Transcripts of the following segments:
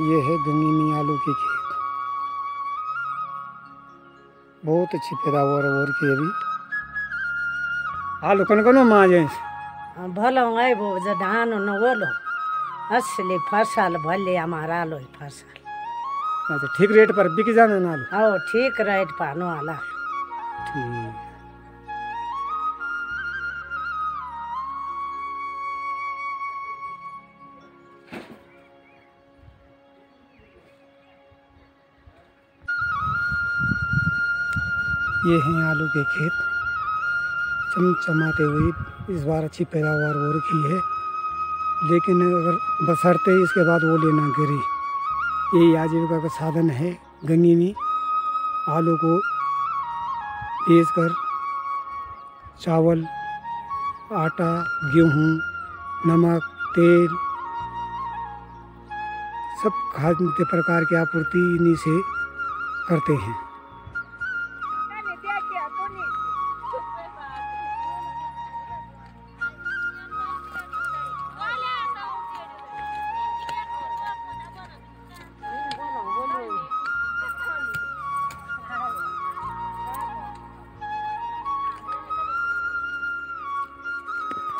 ये है गंगीनी आलू के खेत। बहुत अच्छी पैदावार और की अभी। आलू कन कनो माजे भलो आइबो जे धान न ओलो असली फ़सल भले हमारा आलो फ़सल। अच्छा ठीक रेट पर बिक जाना ना आलू? हो ठीक रेट पानो आला। ठीक। ये हैं आलू के खेत। चमचमाते हुए इस बार अच्छी पैदावार हो रखी है। लेकिन अगर बसरते इसके बाद वो लेना गिरी ये आजीविका का साधन है गंगीनी। आलू को बेचकर चावल, आटा, गेहूँ, नमक, तेल सब खाद्य प्रकार की आपूर्ति इन्हीं से करते हैं।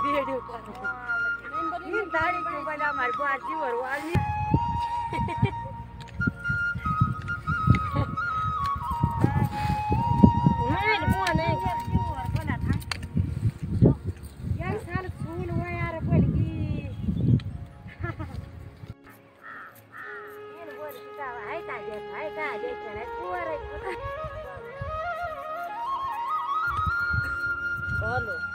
वीडियो कल गाडीको बेला हाम्रो बाजेहरू अलि Solo.